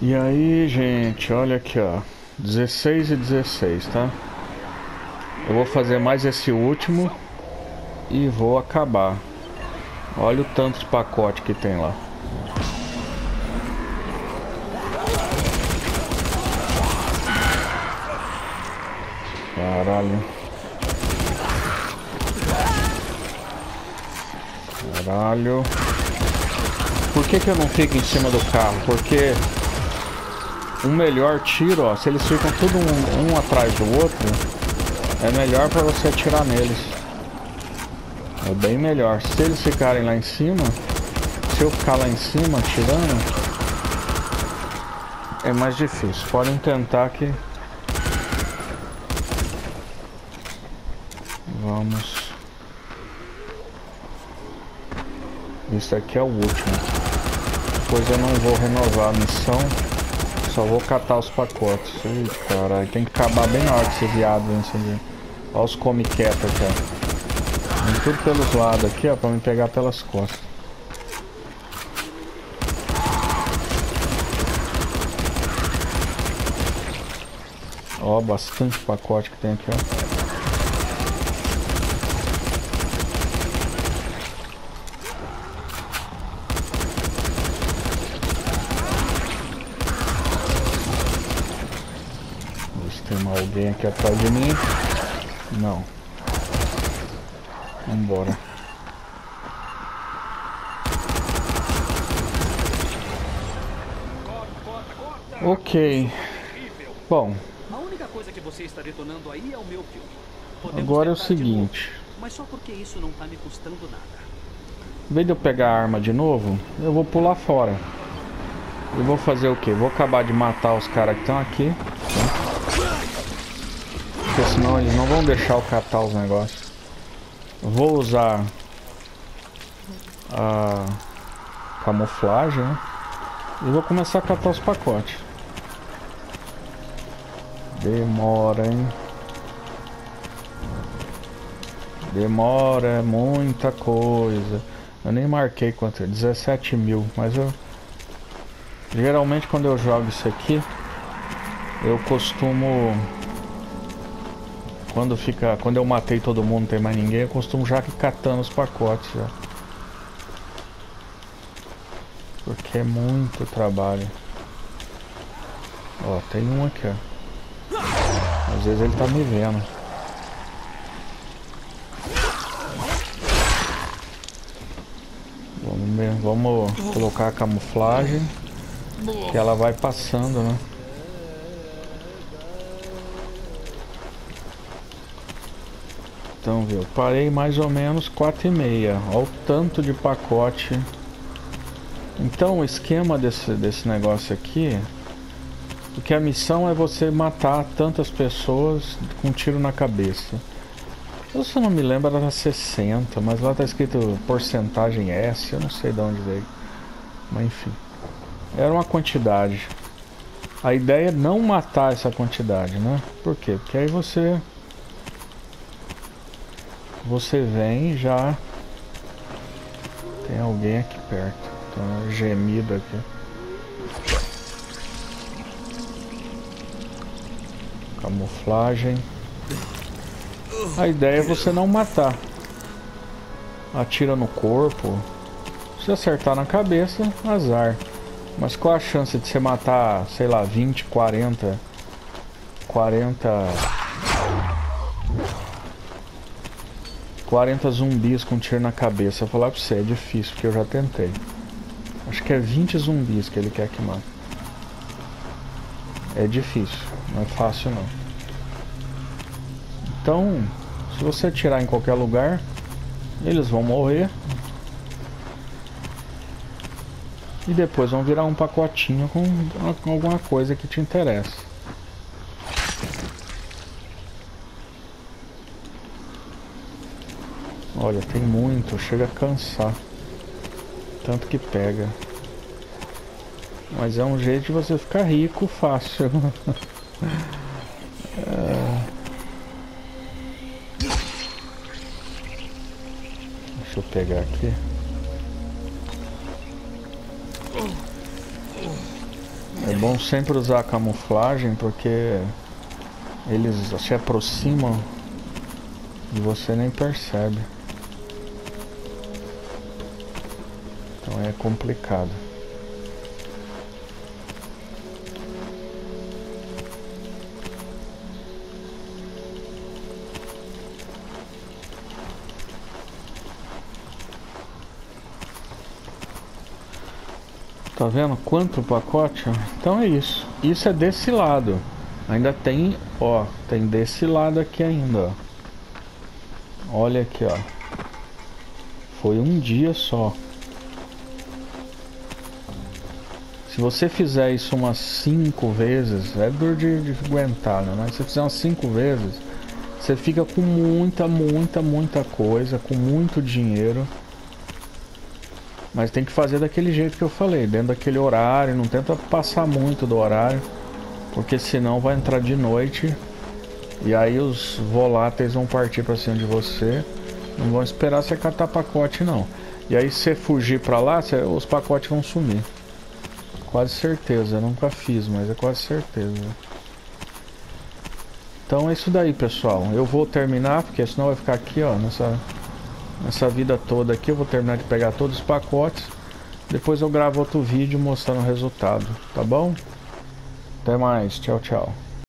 E aí, gente, olha aqui, ó. 16 e 16, tá? Eu vou fazer mais esse último e vou acabar. Olha o tanto de pacote que tem lá. Caralho. Caralho. Por que, que eu não fico em cima do carro? Porque um melhor tiro, ó, se eles ficam tudo um, um atrás do outro, é melhor para você atirar neles. É bem melhor. Se eles ficarem lá em cima, se eu ficar lá em cima atirando, é mais difícil. Podem tentar que... Vamos... Isso aqui é o último. Depois eu não vou renovar a missão. Só vou catar os pacotes. Caralho, tem que acabar bem na hora que esse viado vem Olha os come quieto aqui, ó. Vem tudo pelos lados aqui, ó, pra me pegar pelas costas. Ó, bastante pacote que tem aqui, ó. Alguém aqui atrás de mim. Não. Vambora. Ok. Bom. Agora é o seguinte. Tá. Em vez de eu pegar a arma de novo, eu vou pular fora. E vou fazer o que? Vou acabar de matar os caras que estão aqui porque senão eles não vão deixar eu catar os negócios. Vou usar a camuflagem né? e vou começar a catar os pacotes. Demora, hein? Demora, é muita coisa. Eu nem marquei quanto é, 17 mil, mas eu... Geralmente quando eu jogo isso aqui, eu costumo quando fica. Quando eu matei todo mundo, não tem mais ninguém, eu costumo já ir catando os pacotes já. Porque é muito trabalho. Ó, tem um aqui, ó. Às vezes ele tá me vendo. Vamos, vamos colocar a camuflagem. Que ela vai passando, né? Então, viu? Parei mais ou menos 4 e meia. Olha o tanto de pacote. Então, o esquema desse, desse negócio aqui... Porque a missão é você matar tantas pessoas com um tiro na cabeça. Eu, eu não me lembro, era 60, mas lá tá escrito porcentagem S, eu não sei de onde veio. Mas enfim. Era uma quantidade. A ideia é não matar essa quantidade, né? Por quê? Porque aí você você vem já tem alguém aqui perto. Tem um gemido aqui. Camuflagem. A ideia é você não matar. Atira no corpo. Se acertar na cabeça, azar. Mas qual a chance de você matar, sei lá, 20, 40, 40 40 zumbis com tiro na cabeça. Eu vou falar pra você, é difícil, porque eu já tentei. Acho que é 20 zumbis que ele quer que mate. É difícil, não é fácil não. Então, se você atirar em qualquer lugar, eles vão morrer. E depois vão virar um pacotinho com alguma coisa que te interessa. Olha, tem muito, chega a cansar. Tanto que pega. Mas é um jeito de você ficar rico fácil. é... Deixa eu pegar aqui. É bom sempre usar a camuflagem porque eles se aproximam e você nem percebe. É complicado. Tá vendo quanto pacote? Então é isso. Isso é desse lado. Ainda tem, ó, tem desse lado aqui ainda, ó. Olha aqui, ó. Foi um dia só. Se você fizer isso umas cinco vezes, é dor de, de aguentar, né? Mas se você fizer umas cinco vezes, você fica com muita, muita, muita coisa, com muito dinheiro. Mas tem que fazer daquele jeito que eu falei, dentro daquele horário, não tenta passar muito do horário, porque senão vai entrar de noite e aí os voláteis vão partir para cima de você, não vão esperar você catar pacote não. E aí se você fugir para lá, você, os pacotes vão sumir. Quase certeza, eu nunca fiz, mas é quase certeza. Então é isso daí, pessoal. Eu vou terminar, porque senão vai ficar aqui, ó, nessa essa vida toda aqui. Eu vou terminar de pegar todos os pacotes. Depois eu gravo outro vídeo mostrando o resultado, tá bom? Até mais, tchau, tchau.